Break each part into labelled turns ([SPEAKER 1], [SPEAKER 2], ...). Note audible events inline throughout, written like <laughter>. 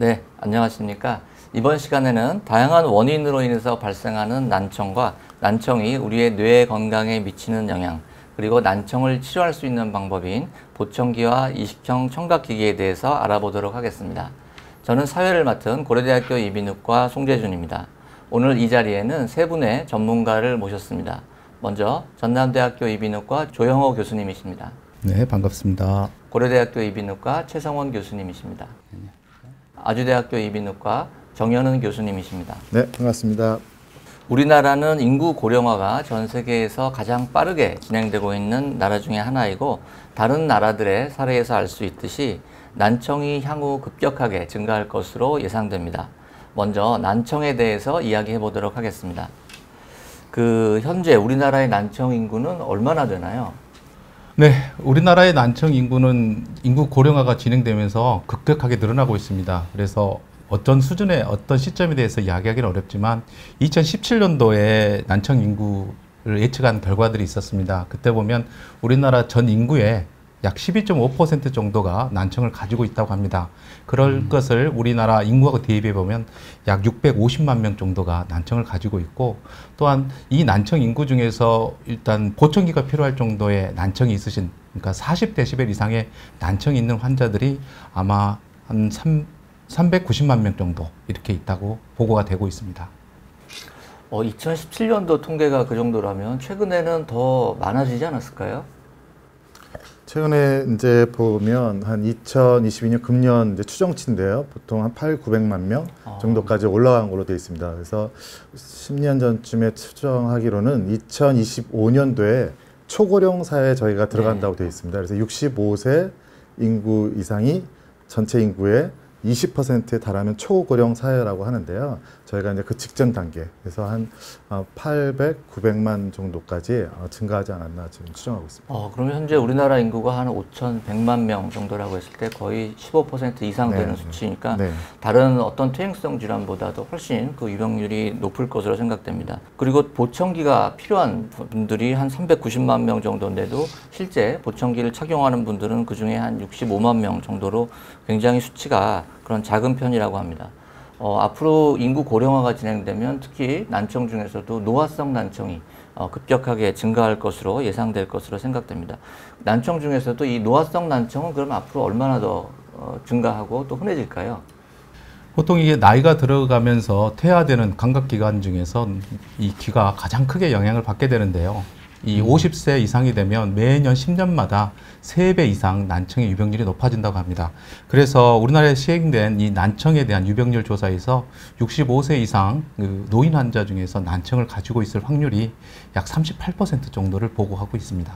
[SPEAKER 1] 네, 안녕하십니까. 이번 시간에는 다양한 원인으로 인해서 발생하는 난청과 난청이 우리의 뇌 건강에 미치는 영향, 그리고 난청을 치료할 수 있는 방법인 보청기와 이식형 청각기기에 대해서 알아보도록 하겠습니다. 저는 사회를 맡은 고려대학교 이비인후과 송재준입니다. 오늘 이 자리에는 세 분의 전문가를 모셨습니다. 먼저 전남대학교 이비인후과 조영호 교수님이십니다.
[SPEAKER 2] 네, 반갑습니다.
[SPEAKER 1] 고려대학교 이비인후과 최성원 교수님이십니다. 아주대학교 이비인후과 정현은 교수님이십니다.
[SPEAKER 3] 네, 반갑습니다.
[SPEAKER 1] 우리나라는 인구 고령화가 전 세계에서 가장 빠르게 진행되고 있는 나라 중에 하나이고 다른 나라들의 사례에서 알 수 있듯이 난청이 향후 급격하게 증가할 것으로 예상됩니다. 먼저 난청에 대해서 이야기해 보도록 하겠습니다. 그 현재 우리나라의 난청 인구는 얼마나 되나요?
[SPEAKER 2] 네, 우리나라의 난청 인구는 인구 고령화가 진행되면서 급격하게 늘어나고 있습니다. 그래서 어떤 수준의 어떤 시점에 대해서 이야기하기는 어렵지만 2017년도에 난청 인구를 예측한 결과들이 있었습니다. 그때 보면 우리나라 전 인구의 약 12.5% 정도가 난청을 가지고 있다고 합니다. 그럴 음. 것을 우리나라 인구하고 대입해 보면 약 650만 명 정도가 난청을 가지고 있고 또한 이 난청 인구 중에서 일단 보청기가 필요할 정도의 난청이 있으신 그러니까 40데시벨 이상의 난청이 있는 환자들이 아마 한 3, 390만 명 정도 이렇게 있다고 보고가 되고 있습니다.
[SPEAKER 1] 어, 2017년도 통계가 그 정도라면 최근에는 더 많아지지 않았을까요?
[SPEAKER 3] 최근에 이제 보면 한 2022년 금년 이제 추정치인데요. 보통 한 8, 900만 명 아. 정도까지 올라간 걸로 되어 있습니다. 그래서 10년 전쯤에 추정하기로는 2025년도에 초고령 사회에 저희가 들어간다고 네. 되어 있습니다. 그래서 65세 인구 이상이 전체 인구의 20%에 달하면 초고령 사회라고 하는데요. 저희가 이제 그 직전 단계, 그래서 한 800, 어, 900만 정도까지 어, 증가하지 않았나 지금 추정하고 있습니다.
[SPEAKER 1] 어, 그러면 현재 우리나라 인구가 한 5,100만 명 정도라고 했을 때 거의 15% 이상 되는 네, 수치니까 네. 다른 어떤 퇴행성 질환보다도 훨씬 그 유병률이 높을 것으로 생각됩니다. 그리고 보청기가 필요한 분들이 한 390만 명 정도인데도 실제 보청기를 착용하는 분들은 그 중에 한 65만 명 정도로 굉장히 수치가 그런 작은 편이라고 합니다. 어, 앞으로 인구 고령화가 진행되면 특히 난청 중에서도 노화성 난청이 어, 급격하게 증가할 것으로 예상될 것으로 생각됩니다. 난청 중에서도 이 노화성 난청은 그럼 앞으로 얼마나 더 어, 증가하고 또 흔해질까요?
[SPEAKER 2] 보통 이게 나이가 들어가면서 퇴화되는 감각기관 중에서 이 귀가 가장 크게 영향을 받게 되는데요. 이 음. 50세 이상이 되면 매년 10년마다 3배 이상 난청의 유병률이 높아진다고 합니다. 그래서 우리나라에 시행된 이 난청에 대한 유병률 조사에서 65세 이상 그 노인 환자 중에서 난청을 가지고 있을 확률이 약 38% 정도를 보고하고 있습니다.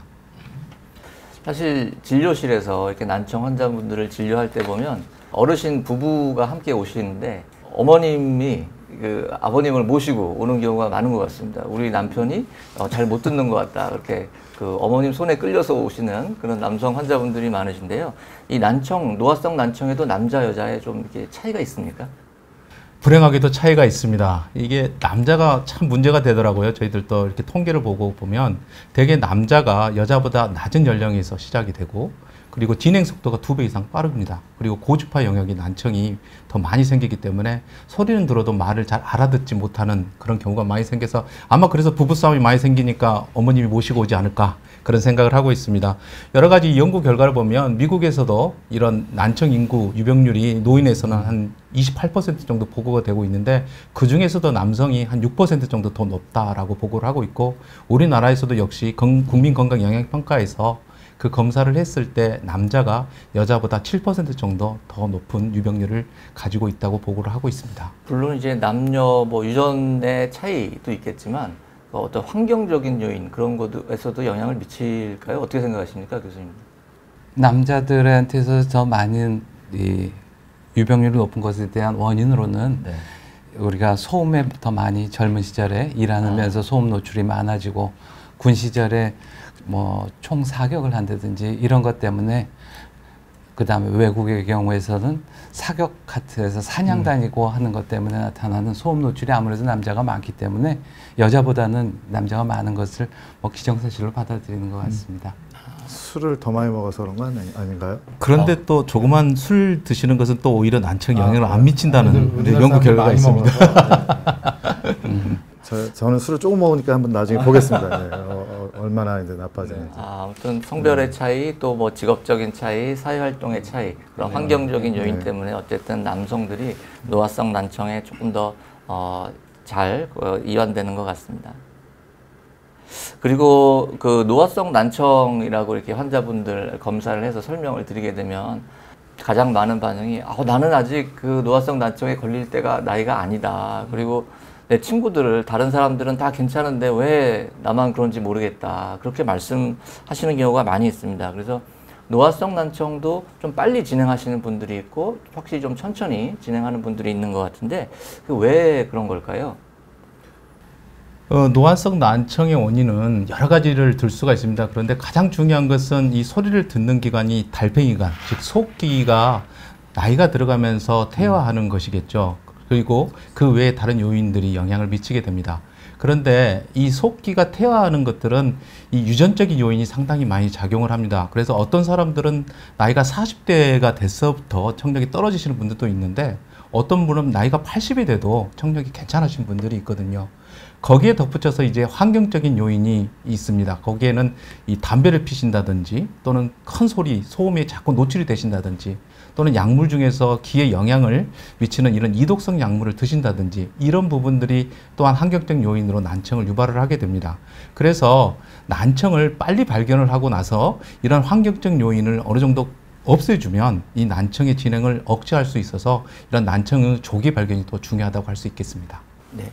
[SPEAKER 1] 사실 진료실에서 이렇게 난청 환자분들을 진료할 때 보면 어르신 부부가 함께 오시는데 어머님이 그 아버님을 모시고 오는 경우가 많은 것 같습니다. 우리 남편이 어, 잘못 듣는 것 같다. 그렇게 그 어머님 손에 끌려서 오시는 그런 남성 환자분들이 많으신데요. 이 난청, 노화성 난청에도 남자, 여자에 좀 이렇게 차이가 있습니까?
[SPEAKER 2] 불행하게도 차이가 있습니다. 이게 남자가 참 문제가 되더라고요. 저희들도 이렇게 통계를 보고 보면 대개 남자가 여자보다 낮은 연령에서 시작이 되고 그리고 진행 속도가 두 배 이상 빠릅니다. 그리고 고주파 영역이 난청이 더 많이 생기기 때문에 소리는 들어도 말을 잘 알아듣지 못하는 그런 경우가 많이 생겨서 아마 그래서 부부싸움이 많이 생기니까 어머님이 모시고 오지 않을까 그런 생각을 하고 있습니다. 여러 가지 연구 결과를 보면 미국에서도 이런 난청 인구 유병률이 노인에서는 한 28% 정도 보고가 되고 있는데 그 중에서도 남성이 한 6% 정도 더 높다라고 보고를 하고 있고 우리나라에서도 역시 국민 건강영향평가에서 그 검사를 했을 때 남자가 여자보다 7% 정도 더 높은 유병률을 가지고 있다고 보고를 하고 있습니다.
[SPEAKER 1] 물론 이제 남녀 뭐 유전의 차이도 있겠지만 그 어떤 환경적인 요인 그런 것에서도 영향을 미칠까요? 어떻게 생각하십니까, 교수님?
[SPEAKER 4] 남자들한테서 더 많은 이 유병률이 높은 것에 대한 원인으로는 네. 우리가 소음에 더 많이 젊은 시절에 일하면서 아. 소음 노출이 많아지고 군 시절에 뭐 총 사격을 한다든지 이런 것 때문에 그 다음에 외국의 경우에서는 사격 카트에서 사냥 음. 다니고 음. 하는 것 때문에 나타나는 소음 노출이 아무래도 남자가 많기 때문에 여자보다는 남자가 많은 것을 뭐 기정사실로 받아들이는 것 같습니다. 음.
[SPEAKER 3] 술을 더 많이 먹어서 그런 거 아니, 아닌가요?
[SPEAKER 2] 그런데
[SPEAKER 4] 어.
[SPEAKER 2] 또 조그만 술 드시는 것은 또 오히려 난청에
[SPEAKER 3] 아,
[SPEAKER 2] 영향을
[SPEAKER 3] 네.
[SPEAKER 2] 안 미친다는 연구 결과가 있습니다. <laughs>
[SPEAKER 3] 네. 저, 저는 술을 조금 먹으니까 한번 나중에 보겠습니다. 네. 어, 어, 얼마나 이제 나빠지는지.
[SPEAKER 1] 아, 아무튼 성별의 차이, 또 뭐 직업적인 차이, 사회활동의 차이, 그런 환경적인 요인
[SPEAKER 3] 네.
[SPEAKER 1] 때문에 어쨌든 남성들이 노화성 난청에 조금 더 어, 잘 어, 이완되는 것 같습니다. 그리고 그 노화성 난청이라고 이렇게 환자분들 검사를 해서 설명을 드리게 되면 가장 많은 반응이 아, 나는 아직 그 노화성 난청에 걸릴 때가 나이가 아니다. 그리고 내 친구들을 다른 사람들은 다 괜찮은데 왜 나만 그런지 모르겠다. 그렇게 말씀하시는 경우가 많이 있습니다. 그래서 노화성 난청도 좀 빨리 진행하시는 분들이 있고 확실히 좀 천천히 진행하는 분들이 있는 것 같은데 그왜 그런 걸까요?
[SPEAKER 2] 어, 노화성 난청의 원인은 여러 가지를 들 수가 있습니다. 그런데 가장 중요한 것은 이 소리를 듣는 기관이 달팽이관, 즉 속기가 나이가 들어가면서 퇴화하는 것이겠죠. 그리고 그 외에 다른 요인들이 영향을 미치게 됩니다. 그런데 이 속기가 퇴화하는 것들은 이 유전적인 요인이 상당히 많이 작용을 합니다. 그래서 어떤 사람들은 나이가 40대가 돼서부터 청력이 떨어지시는 분들도 있는데 어떤 분은 나이가 80이 돼도 청력이 괜찮으신 분들이 있거든요. 거기에 덧붙여서 이제 환경적인 요인이 있습니다. 거기에는 이 담배를 피신다든지 또는 큰 소리, 소음에 자꾸 노출이 되신다든지 또는 약물 중에서 귀에 영향을 미치는 이런 이독성 약물을 드신다든지 이런 부분들이 또한 환경적 요인으로 난청을 유발을 하게 됩니다. 그래서 난청을 빨리 발견을 하고 나서 이런 환경적 요인을 어느 정도 없애주면 이 난청의 진행을 억제할 수 있어서 이런 난청의 조기 발견이 더 중요하다고 할 수 있겠습니다.
[SPEAKER 1] 네.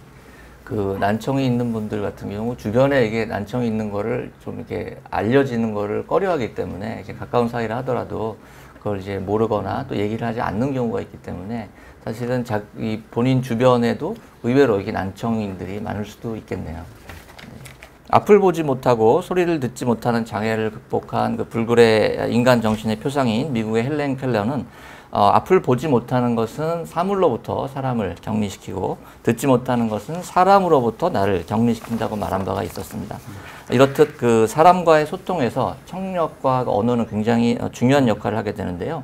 [SPEAKER 1] 그 난청이 있는 분들 같은 경우 주변에 이게 난청이 있는 거를 좀 이렇게 알려지는 거를 꺼려하기 때문에 이렇게 가까운 사이를 하더라도 그걸 이제 모르거나 또 얘기를 하지 않는 경우가 있기 때문에 사실은 자기 본인 주변에도 의외로 이게 난청인들이 많을 수도 있겠네요. 네. 앞을 보지 못하고 소리를 듣지 못하는 장애를 극복한 그 불굴의 인간 정신의 표상인 미국의 헬렌 켈러는 어, 앞을 보지 못하는 것은 사물로부터 사람을 정리시키고 듣지 못하는 것은 사람으로부터 나를 정리시킨다고 말한 바가 있었습니다. 이렇듯 그 사람과의 소통에서 청력과 언어는 굉장히 어, 중요한 역할을 하게 되는데요.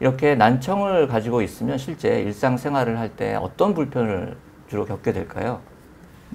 [SPEAKER 1] 이렇게 난청을 가지고 있으면 실제 일상생활을 할 때 어떤 불편을 주로 겪게 될까요?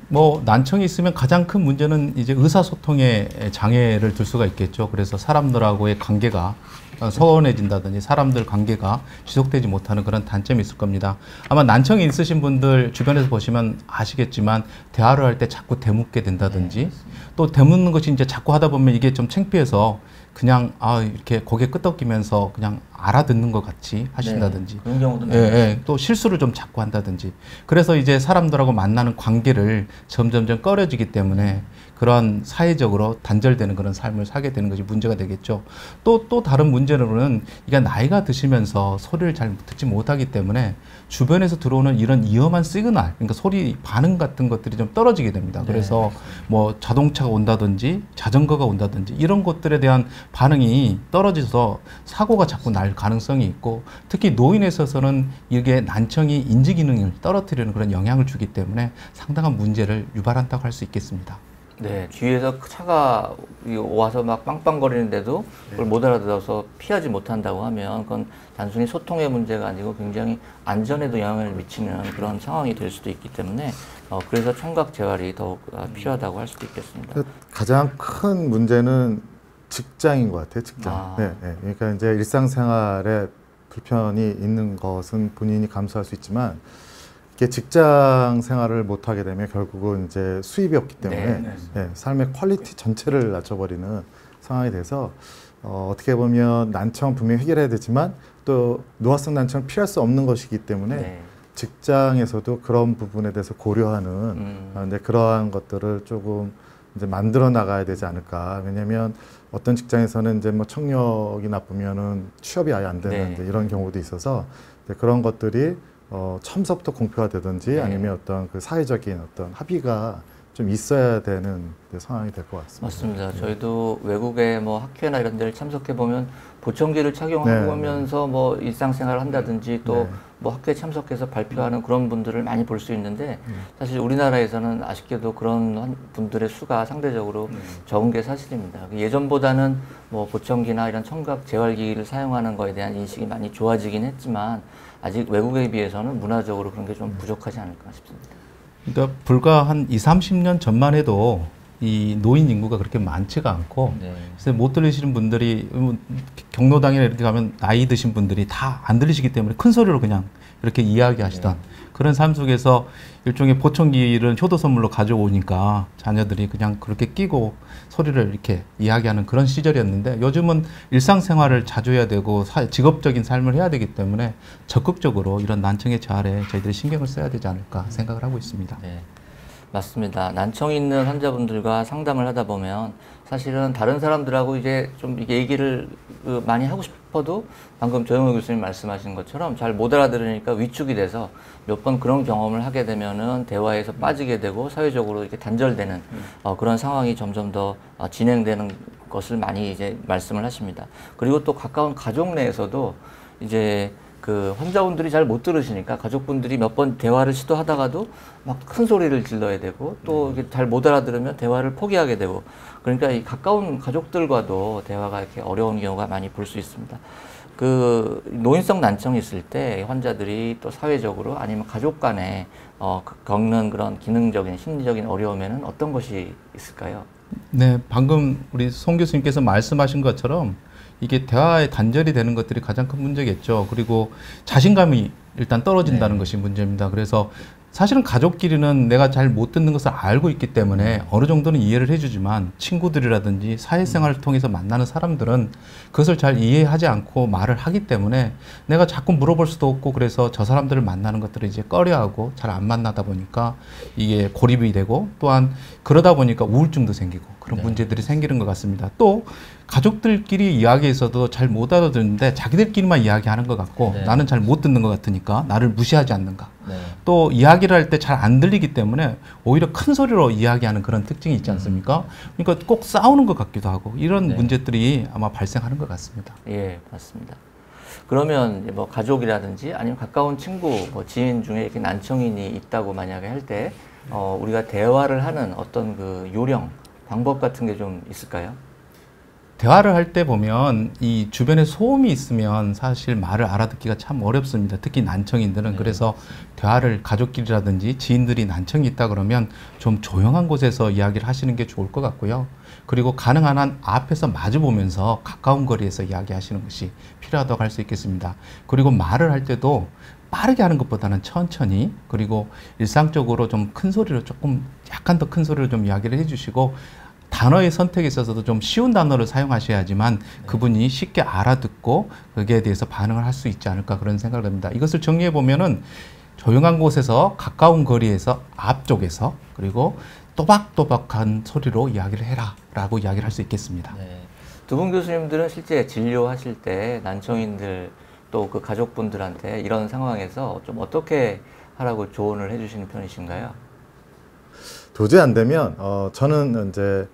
[SPEAKER 2] 뭐 난청이 있으면 가장 큰 문제는 이제 의사소통에 장애를 들 수가 있겠죠. 그래서 사람들하고의 관계가 서운해진다든지 사람들 관계가 지속되지 못하는 그런 단점이 있을 겁니다. 아마 난청이 있으신 분들 주변에서 보시면 아시겠지만 대화를 할 때 자꾸 대묻게 된다든지 또 대묻는 것이 이제 자꾸 하다 보면 이게 좀 창피해서 그냥 아 이렇게 고개 끄덕이면서 그냥 알아듣는 것 같이 하신다든지.
[SPEAKER 1] 네, 그런 경우도
[SPEAKER 2] 예, 예, 또 실수를 좀 자꾸 한다든지. 그래서 이제 사람들하고 만나는 관계를 점점점 꺼려지기 때문에 그런 사회적으로 단절되는 그런 삶을 살게 되는 것이 문제가 되겠죠. 또, 또 다른 문제로는 이게 나이가 드시면서 소리를 잘 듣지 못하기 때문에 주변에서 들어오는 이런 위험한 시그널, 그러니까 소리 반응 같은 것들이 좀 떨어지게 됩니다. 그래서 뭐 자동차가 온다든지 자전거가 온다든지 이런 것들에 대한 반응이 떨어져서 사고가 자꾸 날 가능성이 있고 특히 노인에 있어서는 이게 난청이 인지 기능을 떨어뜨리는 그런 영향을 주기 때문에 상당한 문제를 유발한다고 할 수 있겠습니다.
[SPEAKER 1] 네, 뒤에서 차가 와서 막 빵빵거리는데도 그걸 못 알아들어서 피하지 못한다고 하면 그건 단순히 소통의 문제가 아니고 굉장히 안전에도 영향을 미치는 그런 상황이 될 수도 있기 때문에 어, 그래서 청각 재활이 더욱 어, 필요하다고 할 수도 있겠습니다.
[SPEAKER 3] 그 가장 큰 문제는 직장인 것 같아요. 직장.
[SPEAKER 1] 아.
[SPEAKER 3] 네, 네. 그러니까 이제 일상생활에 불편이 있는 것은 본인이 감수할 수 있지만 이게 직장 생활을 못 하게 되면 결국은 이제 수입이 없기 때문에
[SPEAKER 1] 네, 네.
[SPEAKER 3] 네, 삶의 quality 전체를 낮춰버리는 상황이 돼서 어, 어떻게 보면 난청 분명히 해결해야 되지만 또 노화성 난청은 피할 수 없는 것이기 때문에
[SPEAKER 1] 네.
[SPEAKER 3] 직장에서도 그런 부분에 대해서 고려하는
[SPEAKER 1] 음.
[SPEAKER 3] 아, 근데 그러한 것들을 조금 이제 만들어 나가야 되지 않을까. 왜냐면 어떤 직장에서는 이제 뭐 청력이 나쁘면은 취업이 아예 안 되는
[SPEAKER 1] 네.
[SPEAKER 3] 이제 이런 경우도 있어서 이제 그런 것들이 어, 처음서부터 공표가 되든지
[SPEAKER 1] 네.
[SPEAKER 3] 아니면 어떤 그 사회적인 어떤 합의가 좀 있어야 되는 상황이 될 것 같습니다.
[SPEAKER 1] 맞습니다. 저희도 외국의 뭐 학회나 이런 데를 참석해 보면 보청기를
[SPEAKER 3] 네,
[SPEAKER 1] 착용하면서 뭐 일상생활을 한다든지 또
[SPEAKER 3] 네.
[SPEAKER 1] 뭐 학교에 참석해서 발표하는 그런 분들을 많이 볼 수 있는데 사실 우리나라에서는 아쉽게도 그런 분들의 수가 상대적으로 적은 게 사실입니다. 예전보다는 뭐 보청기나 이런 청각 재활기를 사용하는 거에 대한 인식이 많이 좋아지긴 했지만 아직 외국에 비해서는 문화적으로 그런 게 좀 부족하지 않을까 싶습니다.
[SPEAKER 2] 그러니까 불과 한 2, 30년 전만 해도 이 노인 인구가 그렇게 많지가 않고
[SPEAKER 1] 네.
[SPEAKER 2] 그래서 못 들리시는 분들이 뭐 경로당이나 이렇게 가면 나이 드신 분들이 다 안 들리시기 때문에 큰 소리로 그냥 이렇게 이야기하시던 그런 삶 속에서 일종의 보청기를 효도 선물로 가져오니까 자녀들이 그냥 그렇게 끼고 소리를 이렇게 이야기하는 그런 시절이었는데 요즘은 일상생활을 자주 해야 되고 사- 직업적인 삶을 해야 되기 때문에 적극적으로 이런 난청의 재활에 저희들이 신경을 써야 되지 않을까 생각을 하고 있습니다.
[SPEAKER 1] 네. 맞습니다. 난청 있는 환자분들과 상담을 하다 보면 사실은 다른 사람들하고 이제 좀 얘기를 그 많이 하고 싶어도 방금 조영호 교수님 말씀하신 것처럼 잘 못 알아들으니까 위축이 돼서 몇 번 그런 경험을 하게 되면은 대화에서 빠지게 되고 사회적으로 이렇게 단절되는 어, 그런 상황이 점점 더 어, 진행되는 것을 많이 이제 말씀을 하십니다. 그리고 또 가까운 가족 내에서도 이제 그 환자분들이 잘 못 들으시니까 가족분들이 몇 번 대화를 시도하다가도 막 큰 소리를 질러야 되고 또 이게 잘못 알아들으면 대화를 포기하게 되고 그러니까 이 가까운 가족들과도 대화가 이렇게 어려운 경우가 많이 볼 수 있습니다. 그 노인성 난청이 있을 때 환자들이 또 사회적으로 아니면 가족 간에 어, 그- 겪는 그런 기능적인 심리적인 어려움에는 어떤 것이 있을까요?
[SPEAKER 2] 네, 방금 우리 송 교수님께서 말씀하신 것처럼 이게 대화의 단절이 되는 것들이 가장 큰 문제겠죠. 그리고 자신감이 일단 떨어진다는 것이 문제입니다. 그래서 사실은 가족끼리는 내가 잘 못 듣는 것을 알고 있기 때문에 어느 정도는 이해를 해주지만 친구들이라든지 사회생활을 통해서 만나는 사람들은 그것을 잘 이해하지 않고 말을 하기 때문에 내가 자꾸 물어볼 수도 없고 그래서 저 사람들을 만나는 것들을 이제 꺼려하고 잘 안 만나다 보니까 이게 고립이 되고 또한 그러다 보니까 우울증도 생기고 그런 문제들이 생기는 것 같습니다. 또 가족들끼리 이야기에서도 잘 못 알아듣는데 자기들끼리만 이야기하는 것 같고
[SPEAKER 1] 네.
[SPEAKER 2] 나는 잘 못 듣는 것 같으니까 나를 무시하지 않는가.
[SPEAKER 1] 네.
[SPEAKER 2] 또 이야기를 할 때 잘 안 들리기 때문에 오히려 큰 소리로 이야기하는 그런 특징이 있지 않습니까? 그러니까 꼭 싸우는 것 같기도 하고 이런
[SPEAKER 1] 네.
[SPEAKER 2] 문제들이 아마 발생하는 것 같습니다.
[SPEAKER 1] 예, 맞습니다. 그러면 뭐 가족이라든지 아니면 가까운 친구, 뭐 지인 중에 이렇게 난청인이 있다고 만약에 할 때, 어, 우리가 대화를 하는 어떤 그 요령, 방법 같은 게 좀 있을까요?
[SPEAKER 2] 대화를 할 때 보면 이 주변에 소음이 있으면 사실 말을 알아듣기가 참 어렵습니다. 특히 난청인들은
[SPEAKER 1] 네.
[SPEAKER 2] 그래서 대화를 가족끼리라든지 지인들이 난청이 있다 그러면 좀 조용한 곳에서 이야기를 하시는 게 좋을 것 같고요. 그리고 가능한 한 앞에서 마주 보면서 가까운 거리에서 이야기하시는 것이 필요하다고 할 수 있겠습니다. 그리고 말을 할 때도 빠르게 하는 것보다는 천천히 그리고 일상적으로 좀 큰 소리로 조금 약간 더 큰 소리로 좀 이야기를 해주시고 단어의 선택에 있어서도 좀 쉬운 단어를 사용하셔야지만 그분이 쉽게 알아듣고 거기에 대해서 반응을 할 수 있지 않을까 그런 생각을 합니다. 이것을 정리해 보면은 조용한 곳에서 가까운 거리에서 앞쪽에서 그리고 또박또박한 소리로 이야기를 해라라고 이야기를 할 수 있겠습니다.
[SPEAKER 1] 네. 두분 교수님들은 실제 진료하실 때 난청인들 또 그 가족분들한테 이런 상황에서 좀 어떻게 하라고 조언을 해주시는 편이신가요?
[SPEAKER 3] 도저히 안 되면 어, 저는 이제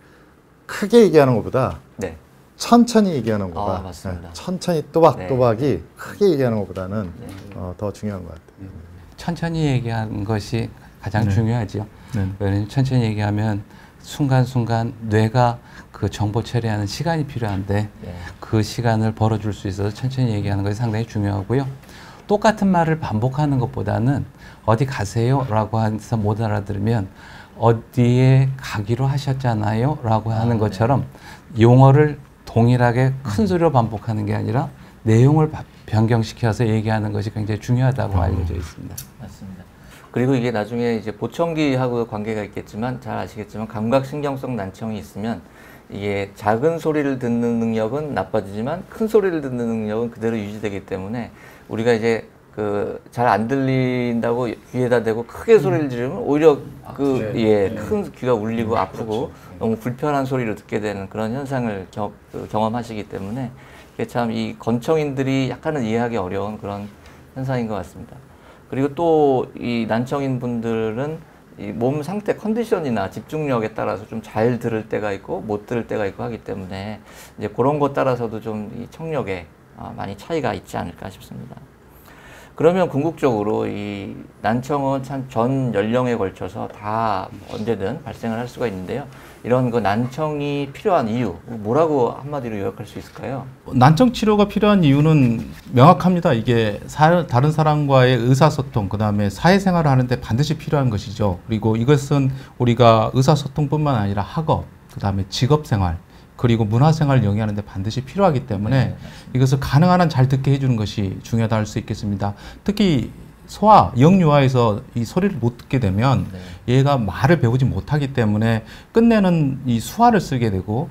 [SPEAKER 3] 크게 얘기하는 것보다
[SPEAKER 1] 네.
[SPEAKER 3] 천천히 얘기하는 것보다
[SPEAKER 1] 아.
[SPEAKER 3] 네, 천천히 또박또박이 크게 얘기하는 것보다는
[SPEAKER 1] 네.
[SPEAKER 3] 어, 더 중요한 것 같아요.
[SPEAKER 4] 천천히 얘기하는 것이 가장
[SPEAKER 2] 네.
[SPEAKER 4] 중요하죠.
[SPEAKER 2] 네.
[SPEAKER 4] 왜냐하면 천천히 얘기하면 순간순간 뇌가 그 정보 처리하는 시간이 필요한데
[SPEAKER 1] 네.
[SPEAKER 4] 그 시간을 벌어줄 수 있어서 천천히 얘기하는 것이 상당히 중요하고요. 똑같은 말을 반복하는 것보다는 어디 가세요? 라고 해서 못 알아들으면 어디에 가기로 하셨잖아요? 라고 하는
[SPEAKER 1] 아,
[SPEAKER 4] 것처럼 용어를 동일하게 큰 소리로 반복하는 게 아니라 내용을 바- 변경시켜서 얘기하는 것이 굉장히 중요하다고 알려져 있습니다.
[SPEAKER 1] 맞습니다. 그리고 이게 나중에 이제 보청기하고 관계가 있겠지만 잘 아시겠지만 감각신경성 난청이 있으면 이게 작은 소리를 듣는 능력은 나빠지지만 큰 소리를 듣는 능력은 그대로 유지되기 때문에 우리가 이제 그 잘 안 들린다고 귀에다 대고 크게 소리를 지르면 오히려 그 예 큰 귀가 울리고 아프고 너무 불편한 소리를 듣게 되는 그런 현상을 겨- 그 경험하시기 때문에 이게 참 이 건청인들이 약간은 이해하기 어려운 그런 현상인 것 같습니다. 그리고 또 이 난청인 분들은 이 몸 상태 컨디션이나 집중력에 따라서 좀 잘 들을 때가 있고 못 들을 때가 있고 하기 때문에 이제 그런 것 따라서도 좀 이 청력에 아, 많이 차이가 있지 않을까 싶습니다. 그러면 궁극적으로 이 난청은 참 전 연령에 걸쳐서 다 언제든 발생을 할 수가 있는데요. 이런 그 난청이 필요한 이유 뭐라고 한마디로 요약할 수 있을까요?
[SPEAKER 2] 난청 치료가 필요한 이유는 명확합니다. 이게 사, 다른 사람과의 의사소통, 그 다음에 사회생활을 하는데 반드시 필요한 것이죠. 그리고 이것은 우리가 의사소통뿐만 아니라 학업, 그 다음에 직업생활, 그리고 문화생활을 영위하는 데 반드시 필요하기 때문에 네, 이것을 가능한 한 잘 듣게 해주는 것이 중요하다 할 수 있겠습니다. 특히 소아, 영유아에서 이 소리를 못 듣게 되면 네. 얘가 말을 배우지 못하기 때문에 끝내는 이 수화를 쓰게 되고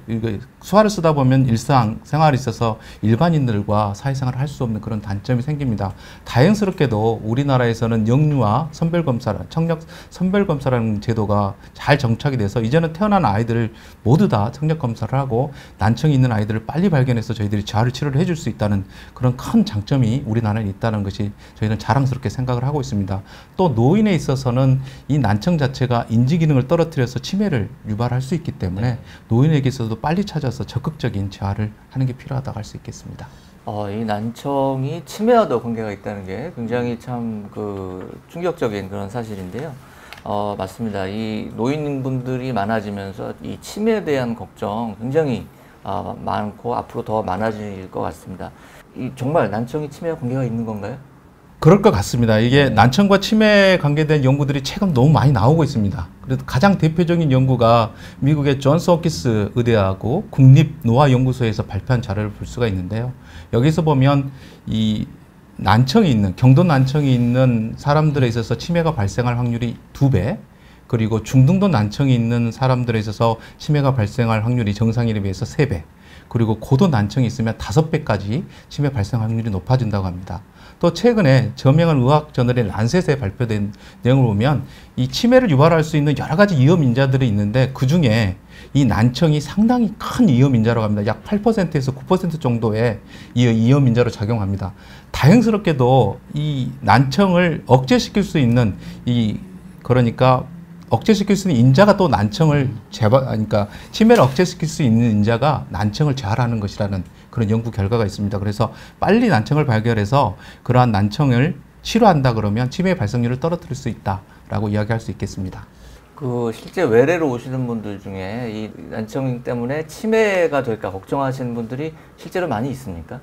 [SPEAKER 2] 수화를 쓰다 보면 일상 생활에 있어서 일반인들과 사회생활을 할 수 없는 그런 단점이 생깁니다. 다행스럽게도 우리나라에서는 영유아 선별 검사, 청력 선별 검사라는 제도가 잘 정착이 돼서 이제는 태어난 아이들을 모두 다 청력 검사를 하고 난청이 있는 아이들을 빨리 발견해서 저희들이 자를 치료를 해줄 수 있다는 그런 큰 장점이 우리나라에 있다는 것이 저희는 자랑스럽게 생각을 하고 있습니다. 또 노인에 있어서는 이 난청 자 체가 인지 기능을 떨어뜨려서 치매를 유발할 수 있기 때문에 네. 노인에게서도 빨리 찾아서 적극적인 재활을 하는 게 필요하다고 할 수 있겠습니다.
[SPEAKER 1] 어, 이 난청이 치매와도 관계가 있다는 게 굉장히 참 그 충격적인 그런 사실인데요. 어, 맞습니다. 이 노인분들이 많아지면서 이 치매에 대한 걱정 굉장히 어, 많고 앞으로 더 많아질 것 같습니다. 이 정말 난청이 치매와 관계가 있는 건가요?
[SPEAKER 2] 그럴 것 같습니다. 이게 네. 난청과 치매에 관계된 연구들이 최근 너무 많이 나오고 있습니다. 그래도 가장 대표적인 연구가 미국의 존스 호키스 의대하고 국립 노화 연구소에서 발표한 자료를 볼 수가 있는데요. 여기서 보면 이 난청이 있는 경도 난청이 있는 사람들에 있어서 치매가 발생할 확률이 두 배, 그리고 중등도 난청이 있는 사람들에 있어서 치매가 발생할 확률이 정상인에 비해서 세 배, 그리고 고도 난청이 있으면 다섯 배까지 치매 발생 확률이 높아진다고 합니다. 또 최근에 저명한 의학 저널의 란셋에 발표된 내용을 보면 이 치매를 유발할 수 있는 여러 가지 위험 인자들이 있는데 그 중에 이 난청이 상당히 큰 위험 인자라고 합니다. 약 8%에서 9% 정도의 이 위험 인자로 작용합니다. 다행스럽게도 이 난청을 억제시킬 수 있는 이 그러니까 억제시킬 수 있는 인자가 또 난청을 재발, 그러니까 치매를 억제시킬 수 있는 인자가 난청을 재활하는 것이라는 그런 연구 결과가 있습니다. 그래서 빨리 난청을 발견해서 그러한 난청을 치료한다 그러면 치매 발생률을 떨어뜨릴 수 있다라고 이야기할 수 있겠습니다.
[SPEAKER 1] 그 실제 외래로 오시는 분들 중에 이 난청 때문에 치매가 될까 걱정하시는 분들이 실제로 많이 있습니까?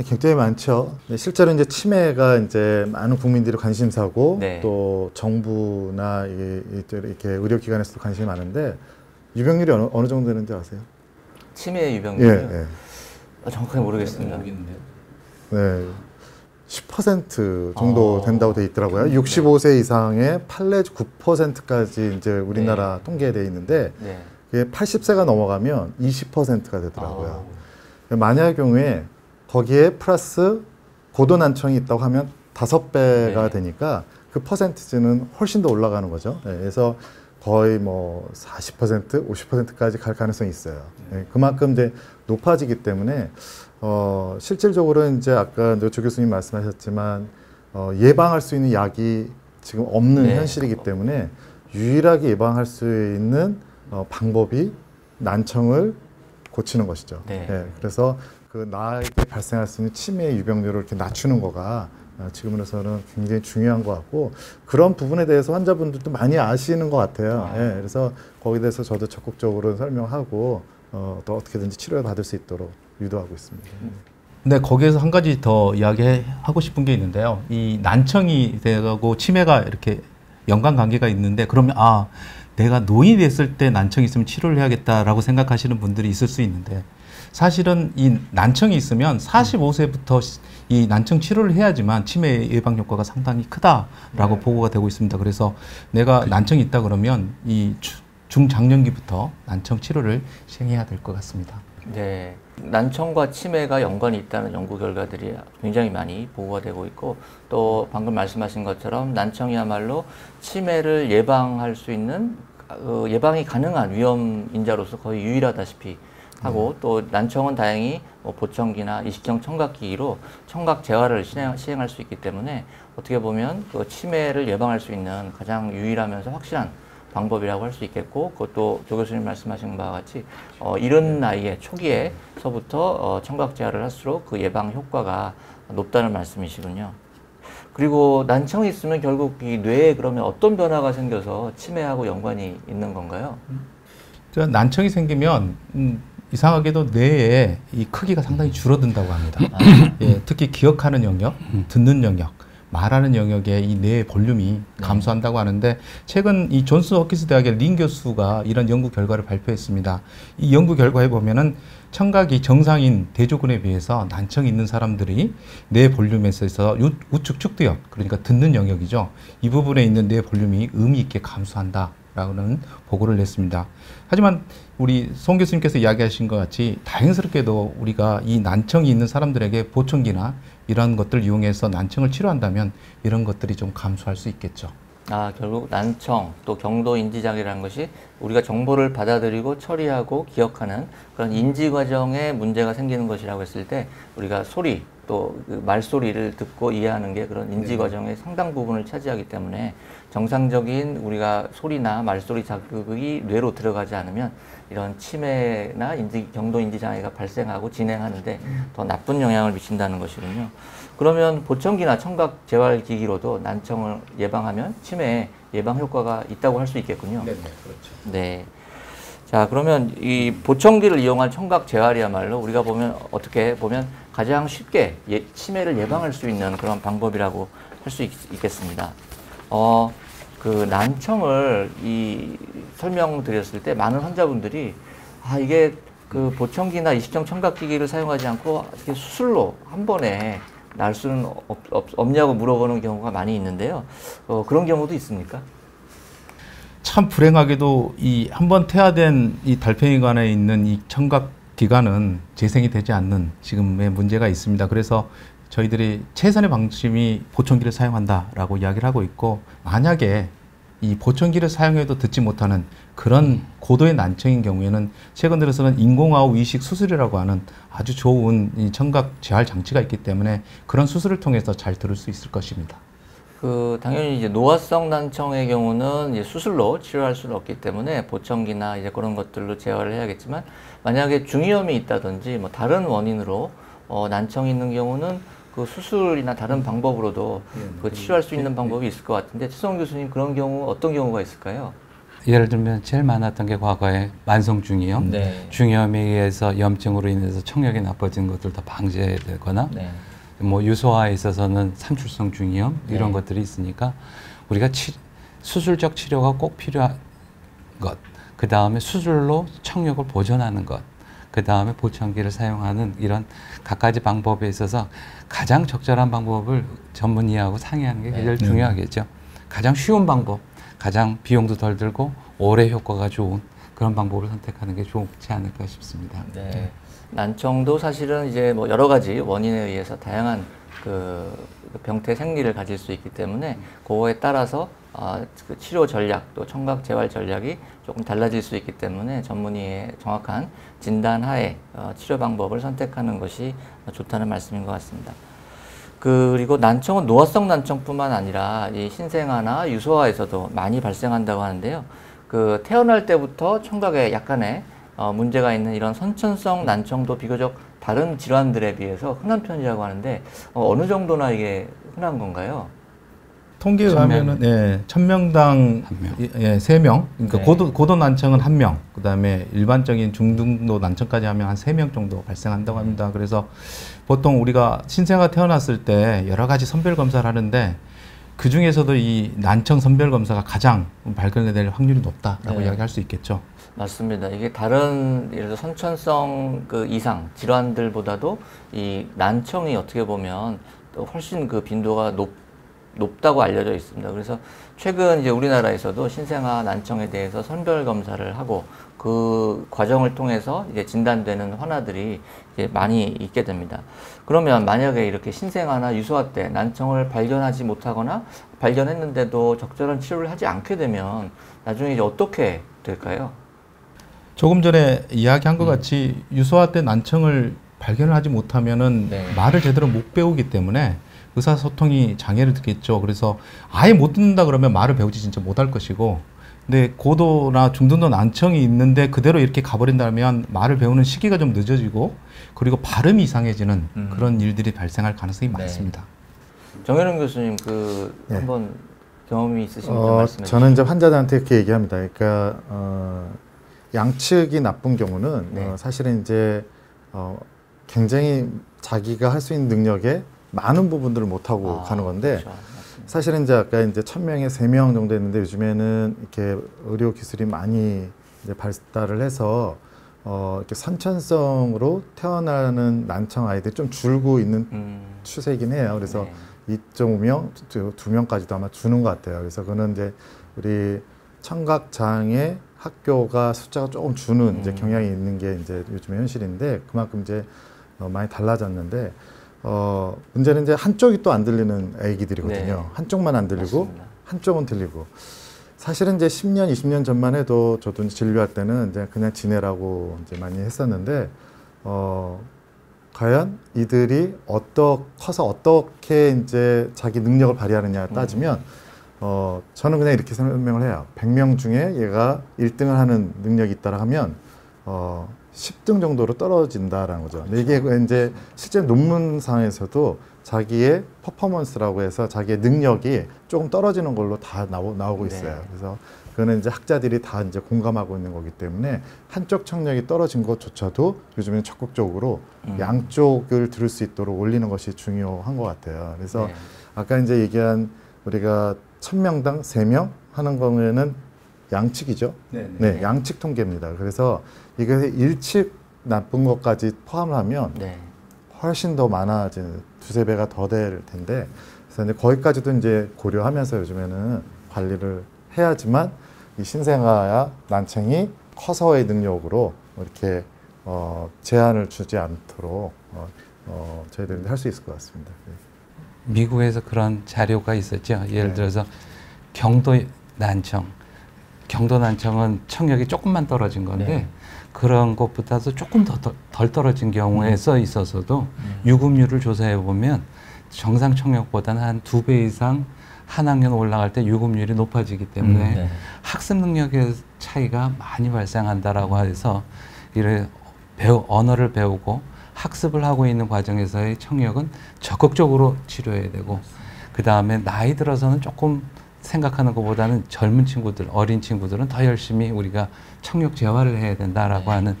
[SPEAKER 3] 네, 굉장히 많죠. 네, 실제로 이제 치매가 이제 많은 국민들이 관심사고 네. 또 정부나 이렇게 의료기관에서도 관심이 많은데 유병률이 어느, 어느 정도 되는지 아세요?
[SPEAKER 1] 치매 유병률? 예, 예. 아, 정확하게 모르겠습니다.
[SPEAKER 3] 네. 10% 정도 아. 된다고 돼 있더라고요. 65세 이상의 8 내지 9%까지 이제 우리나라 네. 통계에 돼 있는데 네. 그게 80세가 넘어가면 20%가 되더라고요. 아. 만약의 경우에 거기에 플러스 고도 난청이 있다고 하면 다섯 배가 네. 되니까 그 퍼센티지는 훨씬 더 올라가는 거죠. 네, 그래서 거의 뭐 40%, 50%까지 갈 가능성이 있어요. 네, 그만큼 이제 높아지기 때문에 어, 실질적으로 이제 아까 조 교수님 말씀하셨지만 어, 예방할 수 있는 약이 지금 없는 네. 현실이기 때문에 유일하게 예방할 수 있는 어, 방법이 난청을 고치는 것이죠. 네. 네, 그래서 그 나에게 발생할 수 있는 치매 유병률을 이렇게 낮추는 거가 어, 지금으로서는 굉장히 중요한 것 같고 그런 부분에 대해서 환자분들도 많이 아시는 것 같아요. 아. 예, 그래서 거기에 대해서 저도 적극적으로 설명하고 어, 또 어떻게든지 치료를 받을 수 있도록 유도하고 있습니다.
[SPEAKER 2] 근데 거기에서 한 가지 더 이야기하고 싶은 게 있는데요. 이 난청이 되고 치매가 이렇게 연관 관계가 있는데 그러면 아 내가 노인이 됐을 때 난청이 있으면 치료를 해야겠다라고 생각하시는 분들이 있을 수 있는데 사실은 이 난청이 있으면 45세부터 이 난청 치료를 해야지만 치매 예방 효과가 상당히 크다라고 네. 보고가 되고 있습니다. 그래서 내가 그 난청이 있다 그러면 이 중장년기부터 난청 치료를 시행해야 될 것 같습니다.
[SPEAKER 1] 네. 난청과 치매가 연관이 있다는 연구 결과들이 굉장히 많이 보고가 되고 있고 또 방금 말씀하신 것처럼 난청이야말로 치매를 예방할 수 있는 어, 예방이 가능한 위험 인자로서 거의 유일하다시피 하고 네. 또 난청은 다행히 뭐 보청기나 이식형 청각기로 청각 재활을 시행, 시행할 수 있기 때문에 어떻게 보면 그 치매를 예방할 수 있는 가장 유일하면서 확실한 방법이라고 할 수 있겠고 그것도 조 교수님 말씀하신 바와 같이 어, 이른 네. 나이에 초기에서부터 어, 청각 재활을 할수록 그 예방 효과가 높다는 말씀이시군요. 그리고 난청이 있으면 결국 이 뇌에 그러면 어떤 변화가 생겨서 치매하고 연관이 있는 건가요?
[SPEAKER 2] 그 난청이 생기면 음, 이상하게도 뇌의 이 크기가 상당히 줄어든다고 합니다. 아. 예, 특히 기억하는 영역, 듣는 영역, 말하는 영역의 이 뇌의 볼륨이 네. 감소한다고 하는데 최근 이 존스 호키스 대학의 린 교수가 이런 연구 결과를 발표했습니다. 이 연구 결과에 보면은 청각이 정상인 대조군에 비해서 난청이 있는 사람들이 뇌 볼륨에 있어서 우측 축두역 그러니까 듣는 영역이죠. 이 부분에 있는 뇌 볼륨이 의미 있게 감소한다. 라는 보고를 냈습니다. 하지만 우리 송 교수님께서 이야기하신 것 같이 다행스럽게도 우리가 이 난청이 있는 사람들에게 보청기나 이런 것들 이용해서 난청을 치료한다면 이런 것들이 좀 감소할 수 있겠죠.
[SPEAKER 1] 아, 결국 난청 또 경도 인지장애라는 것이 우리가 정보를 받아들이고 처리하고 기억하는 그런 인지 과정에 문제가 생기는 것이라고 했을 때 우리가 소리 또 그 말소리를 듣고 이해하는 게 그런 인지 네. 과정의 상당 부분을 차지하기 때문에 정상적인 우리가 소리나 말소리 자극이 뇌로 들어가지 않으면 이런 치매나 인지 경도 인지 장애가 발생하고 진행하는데 음. 더 나쁜 영향을 미친다는 것이군요. 그러면 보청기나 청각 재활 기기로도 난청을 예방하면 치매 예방 효과가 있다고 할 수 있겠군요.
[SPEAKER 2] 네, 그렇죠.
[SPEAKER 1] 네. 자, 그러면 이 보청기를 이용한 청각 재활이야말로 우리가 보면 어떻게 보면 가장 쉽게 예, 치매를 예방할 수 있는 그런 방법이라고 할 수 있겠습니다. 어, 그 난청을 이 설명드렸을 때 많은 환자분들이 아, 이게 그 보청기나 이식청 청각기기를 사용하지 않고 이렇게 수술로 한 번에 날 수는 없, 없, 냐고 물어보는 경우가 많이 있는데요. 어, 그런 경우도 있습니까?
[SPEAKER 2] 참 불행하게도 이 한 번 태아된 이 달팽이관에 있는 이 청각 기관은 재생이 되지 않는 지금의 문제가 있습니다. 그래서 저희들이 최선의 방침이 보청기를 사용한다라고 이야기를 하고 있고 만약에 이 보청기를 사용해도 듣지 못하는 그런 고도의 난청인 경우에는 최근 들어서는 인공아우 이식 수술이라고 하는 아주 좋은 이 청각 재활 장치가 있기 때문에 그런 수술을 통해서 잘 들을 수 있을 것입니다.
[SPEAKER 1] 그 당연히 이제 노화성 난청의 경우는 이제 수술로 치료할 수는 없기 때문에 보청기나 이제 그런 것들로 재활을 해야겠지만 만약에 중이염이 있다든지 뭐 다른 원인으로 어, 난청이 있는 경우는 그 수술이나 다른 방법으로도 네, 그 네. 치료할 수 있는 방법이 있을 것 같은데 최성 교수님 그런 경우 어떤 경우가 있을까요?
[SPEAKER 4] 예를 들면 제일 많았던 게 과거에 만성 중이염, 네. 중이염에 의해서 염증으로 인해서 청력이 나빠진 것들 더 방지되거나 네. 뭐 유소화에 있어서는 삼출성 중이염 이런 네. 것들이 있으니까 우리가 치, 수술적 치료가 꼭 필요한 것, 그 다음에 수술로 청력을 보존하는 것, 그 다음에 보청기를 사용하는 이런 갖가지 방법에 있어서 가장 적절한 방법을 전문의하고 상의하는 게 제일 네. 중요하겠죠. 가장 쉬운 방법, 가장 비용도 덜 들고 오래 효과가 좋은 그런 방법을 선택하는 게 좋지 않을까 싶습니다.
[SPEAKER 1] 네. 난청도 사실은 이제 뭐 여러 가지 원인에 의해서 다양한 그 병태 생리를 가질 수 있기 때문에 그거에 따라서 어, 그 치료 전략 또 청각 재활 전략이 조금 달라질 수 있기 때문에 전문의의 정확한 진단 하에 어, 치료 방법을 선택하는 것이 좋다는 말씀인 것 같습니다. 그리고 난청은 노화성 난청뿐만 아니라 이 신생아나 유소아에서도 많이 발생한다고 하는데요. 그 태어날 때부터 청각에 약간의 어, 문제가 있는 이런 선천성 난청도 비교적 다른 질환들에 비해서 흔한 편이라고 하는데 어, 느 정도나 이게 흔한 건가요?
[SPEAKER 2] 통계에 가면은 예, 천명당 예, 세 명. 그러니까 네. 고도 고도 난청은 한 명. 그다음에 일반적인 중등도 난청까지 하면 한 세 명 정도 발생한다고 합니다. 그래서 보통 우리가 신생아 태어났을 때 여러 가지 선별 검사를 하는데 그 중에서도 이 난청 선별 검사가 가장 발견될 확률이 높다라고 네. 이야기할 수 있겠죠.
[SPEAKER 1] 맞습니다. 이게 다른 예를 들어 선천성 그 이상 질환들보다도 이 난청이 어떻게 보면 훨씬 그 빈도가 높 높다고 알려져 있습니다. 그래서 최근 이제 우리나라에서도 신생아 난청에 대해서 선별 검사를 하고 그 과정을 통해서 이제 진단되는 환아들이 이제 많이 있게 됩니다. 그러면 만약에 이렇게 신생아나 유소아 때 난청을 발견하지 못하거나 발견했는데도 적절한 치료를 하지 않게 되면 나중에 이제 어떻게 될까요?
[SPEAKER 2] 조금 전에 이야기한 것 음. 같이 유소아 때 난청을 발견을 하지 못하면은 네. 말을 제대로 못 배우기 때문에 의사소통이 장애를 듣겠죠. 그래서 아예 못 듣는다 그러면 말을 배우지 진짜 못할 것이고 근데 고도나 중등도 난청이 있는데 그대로 이렇게 가버린다면 말을 배우는 시기가 좀 늦어지고 그리고 발음이 이상해지는 음. 그런 일들이 발생할 가능성이 네. 많습니다.
[SPEAKER 1] 정현웅 교수님 그 네. 한번 경험이 있으신 분
[SPEAKER 3] 어,
[SPEAKER 1] 말씀해
[SPEAKER 3] 저는 이제 환자들한테 이렇게 얘기합니다. 그러니까 어, 양측이 나쁜 경우는 네. 어, 사실은 이제 어, 굉장히 자기가 할 수 있는 능력에 많은 부분들을 못 하고 아, 가는 건데 그렇죠. 사실은 이제 아까 이제 천 명에 세명 정도 했는데 요즘에는 이렇게 의료 기술이 많이 이제 발달을 해서 어, 이렇게 선천성으로 태어나는 난청 아이들이 좀 줄고 있는 음. 추세이긴 해요. 그래서 네. 2.5명, 2명까지도 아마 주는 것 같아요. 그래서 그거는 이제 우리 청각 장애 학교가 숫자가 조금 주는 음. 이제 경향이 있는 게 이제 요즘의 현실인데 그만큼 이제 어, 많이 달라졌는데 어, 문제는 이제 한쪽이 또 안 들리는 애기들이거든요. 네. 한쪽만 안 들리고 맞습니다. 한쪽은 들리고. 사실은 이제 10년, 20년 전만 해도 저도 진료할 때는 이제 그냥 지내라고 이제 많이 했었는데, 어, 과연 이들이 어떠, 커서 어떻게 이제 자기 능력을 발휘하느냐 따지면, 음. 어, 저는 그냥 이렇게 설명을 해요. 100명 중에 얘가 1등을 하는 능력이 있다라 하면, 어, 10등 정도로 떨어진다라는 거죠. 근데 이게 이제 실제 논문상에서도 자기의 퍼포먼스라고 해서 자기의 능력이 조금 떨어지는 걸로 다 나오, 나오고 네. 있어요. 네. 그래서 그거는 이제 학자들이 다 이제 공감하고 있는 거기 때문에 한쪽 청력이 떨어진 것조차도 요즘엔 적극적으로 음. 양쪽을 들을 수 있도록 올리는 것이 중요한 것 같아요. 그래서 네. 아까 이제 얘기한 우리가 천 명당 세 명 하는 경우에는 양측이죠. 네, 네. 네, 양측 통계입니다. 그래서 이게 일측 나쁜 것까지 포함하면 네. 훨씬 더 많아지는 두세 배가 더 될 텐데 그래서 이제 거기까지도 이제 고려하면서 요즘에는 관리를 해야지만 이 신생아야 난청이 커서의 능력으로 이렇게 어, 제한을 주지 않도록 어, 어, 저희들이 할 수 있을 것 같습니다. 네.
[SPEAKER 4] 미국에서 그런 자료가 있었죠. 예를 네. 들어서 경도 난청, 경도 난청은 청력이 조금만 떨어진 건데 네. 그런 것보다도 조금 더 덜 떨어진 경우에 음. 써 있어서도 음. 유급률을 조사해 보면 정상 청력보다는 한 두 배 이상 한 학년 올라갈 때 유급률이 높아지기 때문에 음, 네. 학습 능력의 차이가 많이 발생한다라고 해서 이를 배우 언어를 배우고 학습을 하고 있는 과정에서의 청력은 적극적으로 치료해야 되고 그 다음에 나이 들어서는 조금 생각하는 것보다는 젊은 친구들, 어린 친구들은 더 열심히 우리가 청력 재활을 해야 된다라고 네. 하는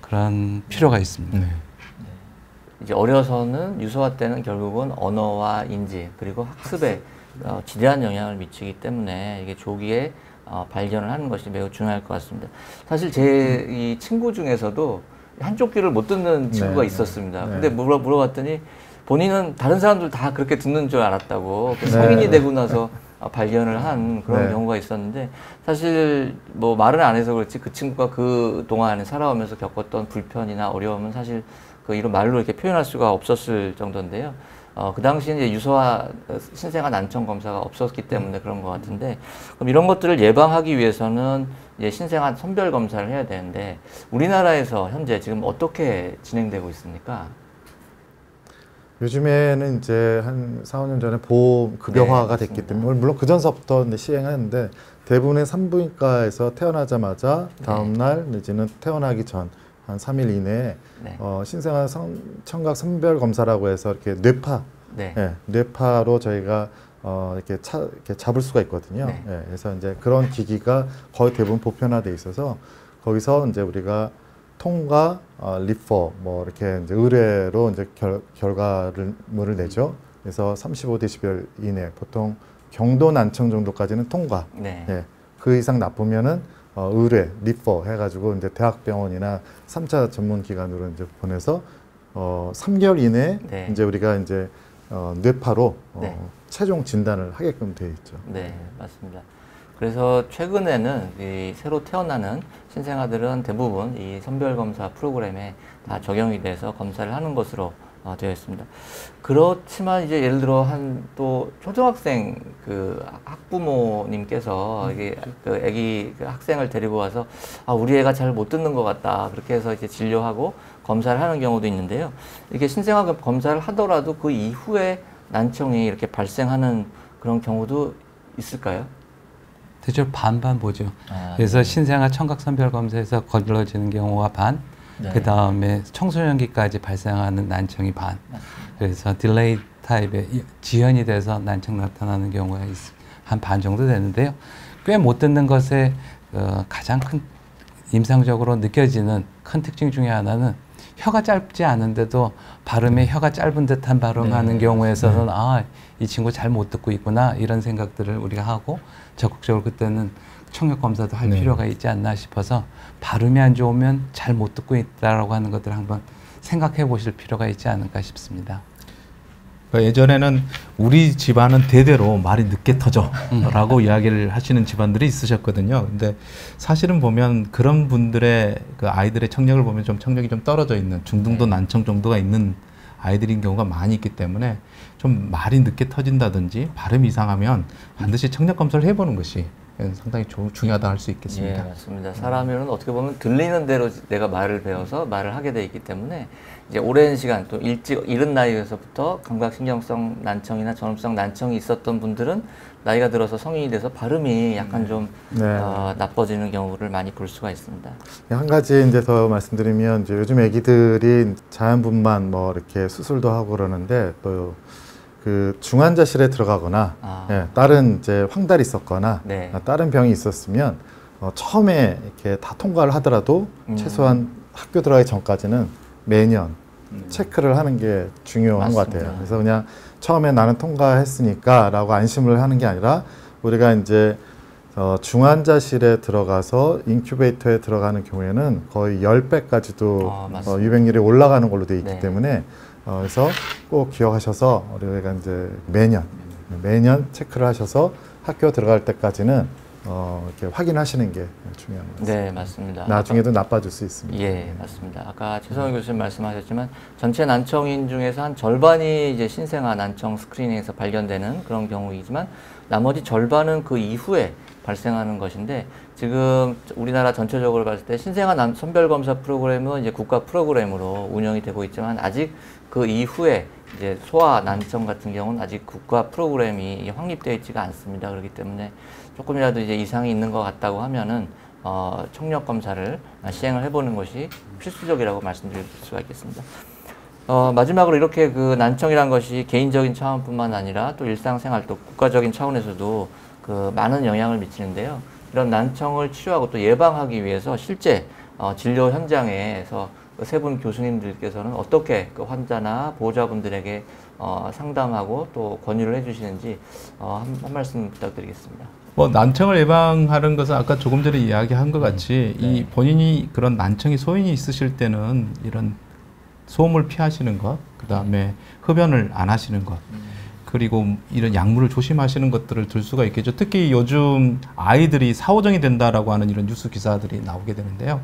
[SPEAKER 4] 그런 필요가 있습니다. 네.
[SPEAKER 1] 이제 어려서는 유소화 때는 결국은 언어와 인지 그리고 학습에 어, 지대한 영향을 미치기 때문에 이게 조기에 어, 발견을 하는 것이 매우 중요할 것 같습니다. 사실 제 이 친구 중에서도 한쪽 귀를 못 듣는 친구가 네, 있었습니다. 네. 근데 물어, 물어봤더니 본인은 다른 사람들 다 그렇게 듣는 줄 알았다고. 그 성인이 되고 나서 어, 발견을 한 그런 네. 경우가 있었는데 사실 뭐 말은 안 해서 그렇지 그 친구가 그 동안에 살아오면서 겪었던 불편이나 어려움은 사실 그 이런 말로 이렇게 표현할 수가 없었을 정도인데요. 어, 그 당시에 이제 유서와 신생아 난청 검사가 없었기 때문에 그런 것 같은데 그럼 이런 것들을 예방하기 위해서는 이제 신생아 선별 검사를 해야 되는데 우리나라에서 현재 지금 어떻게 진행되고 있습니까?
[SPEAKER 3] 요즘에는 이제 한 4, 5년 전에 보험 급여화가 네, 됐기 때문에 물론 그 전서부터 시행하는데 대부분의 산부인과에서 태어나자마자 다음 네. 날 내지는 태어나기 전 한 3일 이내에 네. 어, 신생아 성, 청각 선별 검사라고 해서 이렇게 뇌파 네. 네, 뇌파로 저희가 어, 이렇게, 차, 이렇게 잡을 수가 있거든요. 네. 예, 그래서 이제 그런 기기가 거의 대부분 보편화돼 있어서 거기서 이제 우리가 통과 어, refer 뭐 이렇게 이제 의뢰로 이제 결, 결과를 내죠. 그래서 35데시벨 이내 보통 경도 난청 정도까지는 통과. 네. 예. 그 이상 나쁘면은 어, 의뢰, refer 해가지고 이제 대학병원이나 삼차 전문 기관으로 이제 보내서 어, 3개월 이내 네. 이제 우리가 이제 어, 뇌파로 어, 네. 최종 진단을 하게끔 되어 있죠.
[SPEAKER 1] 네, 맞습니다. 그래서 최근에는 이 새로 태어나는 신생아들은 대부분 이 선별검사 프로그램에 다 적용이 돼서 검사를 하는 것으로 어, 되어 있습니다. 그렇지만 이제 예를 들어 한 또 초등학생 그 학부모님께서 이게 그 아기 그 학생을 데리고 와서 아 우리 애가 잘 못 듣는 것 같다 그렇게 해서 이제 진료하고 검사를 하는 경우도 있는데요. 이게 신생아 검사를 하더라도 그 이후에 난청이 이렇게 발생하는 그런 경우도 있을까요?
[SPEAKER 4] 대체로 반반 보죠. 아, 그래서 네. 신생아 청각 선별 검사에서 걸러지는 경우가 반, 네. 그 다음에 청소년기까지 발생하는 난청이 반. 그래서 delay 타입의 지연이 돼서 난청 나타나는 경우가 한 반 정도 되는데요. 꽤 못 듣는 것에 어, 가장 큰 임상적으로 느껴지는 큰 특징 중에 하나는 혀가 짧지 않은데도 발음에 혀가 짧은 듯한 발음하는 네. 경우에서는 네. 아, 이 친구 잘 못 듣고 있구나 이런 생각들을 우리가 하고 적극적으로 그때는 청력 검사도 할 네. 필요가 있지 않나 싶어서 발음이 안 좋으면 잘 못 듣고 있다라고 하는 것들을 한번 생각해 보실 필요가 있지 않을까 싶습니다.
[SPEAKER 2] 그러니까 예전에는 우리 집안은 대대로 말이 늦게 터져라고 이야기를 하시는 집안들이 있으셨거든요. 근데 사실은 보면 그런 분들의 그 아이들의 청력을 보면 좀 청력이 좀 떨어져 있는 중등도 네. 난청 정도가 있는 아이들인 경우가 많이 있기 때문에 좀 말이 늦게 터진다든지 발음이 이상하면 반드시 청력 검사를 해보는 것이 상당히 조, 중요하다 할 수 있겠습니다.
[SPEAKER 1] 예, 맞습니다. 사람은 어떻게 보면 들리는 대로 내가 말을 배워서 말을 하게 돼 있기 때문에 이제 오랜 시간 또 일찍 이른 나이에서부터 감각신경성 난청이나 전음성 난청이 있었던 분들은 나이가 들어서 성인이 돼서 발음이 약간 좀 네. 어, 나빠지는 경우를 많이 볼 수가 있습니다.
[SPEAKER 3] 한 가지 이제 더 말씀드리면 이제 요즘 아기들이 자연분만 뭐 이렇게 수술도 하고 그러는데 또 그 중환자실에 들어가거나 아. 예, 다른 이제 황달이 있었거나 네. 다른 병이 있었으면 어, 처음에 이렇게 다 통과를 하더라도 음. 최소한 학교 들어가기 전까지는 매년 음. 체크를 하는 게 중요한 맞습니다. 것 같아요. 그래서 그냥 처음에 나는 통과했으니까 라고 안심을 하는 게 아니라 우리가 이제 어, 중환자실에 들어가서 인큐베이터에 들어가는 경우에는 거의 열배까지도 아, 어, 유병률이 올라가는 걸로 되어 있기 네. 때문에 어, 그래서 꼭 기억하셔서 우리가 이제 매년 매년 체크를 하셔서 학교 들어갈 때까지는 어, 이렇게 확인하시는 게 중요한 것 같습니다.
[SPEAKER 1] 네, 맞습니다.
[SPEAKER 3] 나중에도 아까, 나빠질 수 있습니다.
[SPEAKER 1] 예, 맞습니다. 아까 최성원 교수님 말씀하셨지만 전체 난청인 중에서 한 절반이 이제 신생아 난청 스크리닝에서 발견되는 그런 경우이지만 나머지 절반은 그 이후에 발생하는 것인데 지금 우리나라 전체적으로 봤을 때 신생아 난, 선별 검사 프로그램은 이제 국가 프로그램으로 운영이 되고 있지만 아직 그 이후에 이제 소아 난청 같은 경우는 아직 국가 프로그램이 확립되어 있지가 않습니다. 그렇기 때문에 조금이라도 이제 이상이 있는 것 같다고 하면은 어, 청력 검사를 시행을 해보는 것이 필수적이라고 말씀드릴 수가 있겠습니다. 어, 마지막으로 이렇게 그 난청이란 것이 개인적인 차원뿐만 아니라 또 일상생활 또 국가적인 차원에서도 그 많은 영향을 미치는데요. 이런 난청을 치료하고 또 예방하기 위해서 실제 어, 진료 현장에서 그 세분 교수님들께서는 어떻게 그 환자나 보호자분들에게 어, 상담하고 또 권유를 해주시는지 어, 한, 한 말씀 부탁드리겠습니다.
[SPEAKER 2] 뭐 난청을 예방하는 것은 아까 조금 전에 이야기한 것 같이 음, 네. 이 본인이 그런 난청이 소인이 있으실 때는 이런 소음을 피하시는 것, 그 다음에 흡연을 안 하시는 것, 음. 그리고 이런 약물을 조심하시는 것들을 들 수가 있겠죠. 특히 요즘 아이들이 사오정이 된다라고 하는 이런 뉴스 기사들이 나오게 되는데요.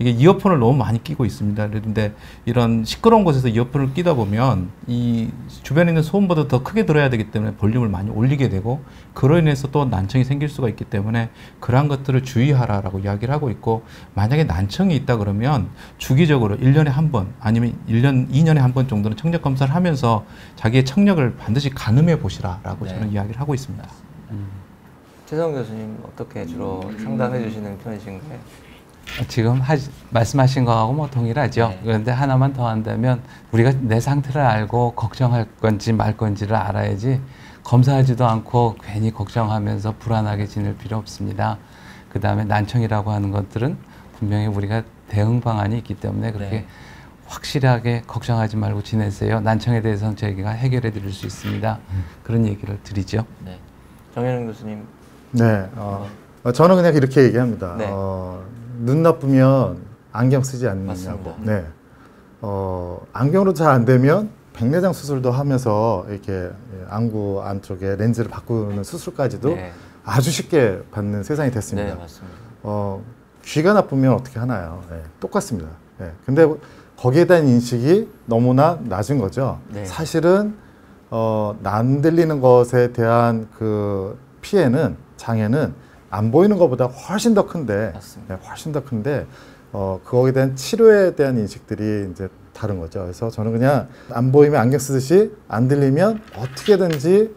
[SPEAKER 2] 이게 이어폰을 너무 많이 끼고 있습니다. 그런데 이런 시끄러운 곳에서 이어폰을 끼다 보면 이 주변에 있는 소음보다 더 크게 들어야 되기 때문에 볼륨을 많이 올리게 되고 그로 인해서 또 난청이 생길 수가 있기 때문에 그러한 것들을 주의하라라고 이야기를 하고 있고 만약에 난청이 있다 그러면 주기적으로 일년에 한 번 아니면 일년이년에 한 번 정도는 청력 검사를 하면서 자기의 청력을 반드시 가늠해 보시라라고 네. 저는 이야기를 하고 있습니다. 음.
[SPEAKER 1] 최성 교수님 어떻게 주로 상담해 주시는 편이신가요?
[SPEAKER 4] 지금 하, 말씀하신 거하고 뭐 동일하죠. 네. 그런데 하나만 더 한다면 우리가 내 상태를 알고 걱정할 건지 말 건지를 알아야지 검사하지도 않고 괜히 걱정하면서 불안하게 지낼 필요 없습니다. 그 다음에 난청이라고 하는 것들은 분명히 우리가 대응 방안이 있기 때문에 그렇게 네. 확실하게 걱정하지 말고 지내세요. 난청에 대해서는 저희가 해결해 드릴 수 있습니다. 음. 그런 얘기를 드리죠. 네.
[SPEAKER 1] 정현웅 교수님.
[SPEAKER 3] 네. 어, 저는 그냥 이렇게 얘기합니다. 네. 어, 눈 나쁘면 안경 쓰지 않느냐고. 네. 어, 안경으로 잘 안 되면 백내장 수술도 하면서 이렇게 안구 안쪽에 렌즈를 바꾸는 수술까지도 네. 아주 쉽게 받는 세상이 됐습니다. 네, 맞습니다. 어, 귀가 나쁘면 어떻게 하나요? 네, 똑같습니다. 네. 근데 거기에 대한 인식이 너무나 낮은 거죠. 네. 사실은 어, 안 들리는 것에 대한 그 피해는 장애는 안 보이는 것보다 훨씬 더 큰데, 네, 훨씬 더 큰데, 어, 거기에 대한 치료에 대한 인식들이 이제 다른 거죠. 그래서 저는 그냥 안 보이면 안경 쓰듯이 안 들리면 어떻게든지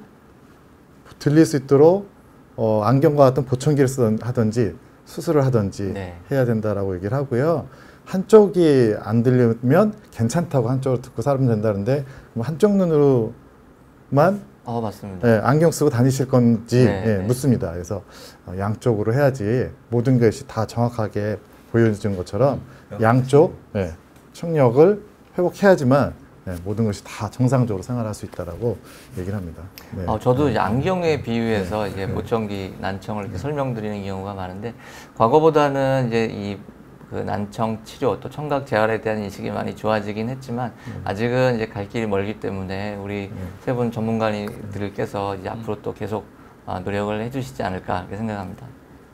[SPEAKER 3] 들릴 수 있도록 어, 안경과 같은 보청기를 쓰던 하든지 수술을 하든지 네. 해야 된다라고 얘기를 하고요. 한쪽이 안 들리면 괜찮다고 한쪽을 듣고 살면 된다는데 한쪽 눈으로만
[SPEAKER 1] 어, 맞습니다.
[SPEAKER 3] 예, 안경 쓰고 다니실 건지
[SPEAKER 1] 네,
[SPEAKER 3] 예,
[SPEAKER 1] 네.
[SPEAKER 3] 묻습니다. 그래서 어, 양쪽으로 해야지 모든 것이 다 정확하게 보여주는 것처럼 양쪽 예, 청력을 회복해야지만 예, 모든 것이 다 정상적으로 생활할 수 있다라고 얘기를 합니다. 네.
[SPEAKER 1] 어, 저도 이제 안경에 비유해서 이제 보청기 난청을 이렇게 설명드리는 경우가 많은데 과거보다는 이제 이 그 난청 치료 또 청각 재활에 대한 인식이 많이 좋아지긴 했지만 아직은 이제 갈 길이 멀기 때문에 우리 세 분 전문가님들께서 이제 앞으로 또 계속 아, 노력을 해주시지 않을까 이렇게 생각합니다.